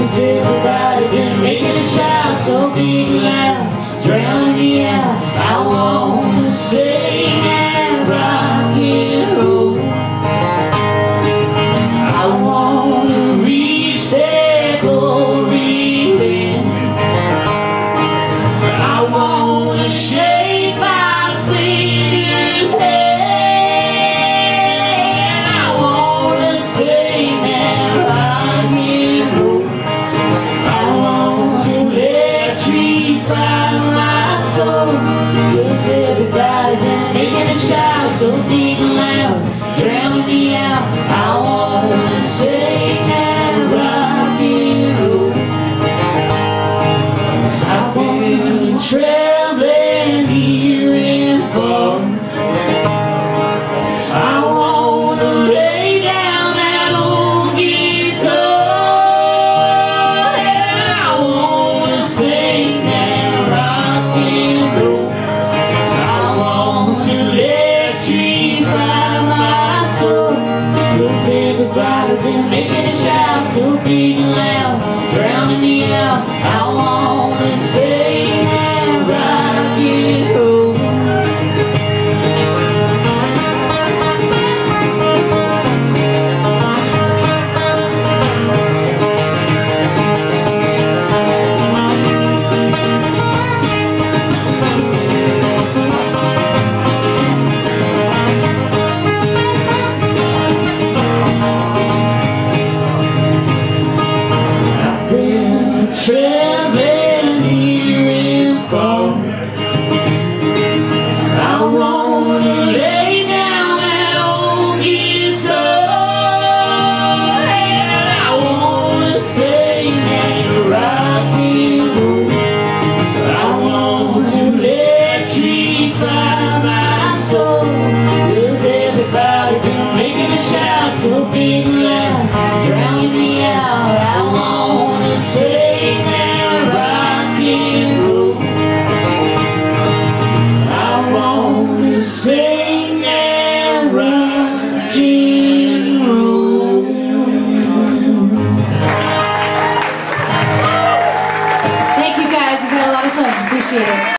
music about it making a shout so big loud. find my soul. Who's everybody been making a shout so big and loud? Yeah. appreciate it.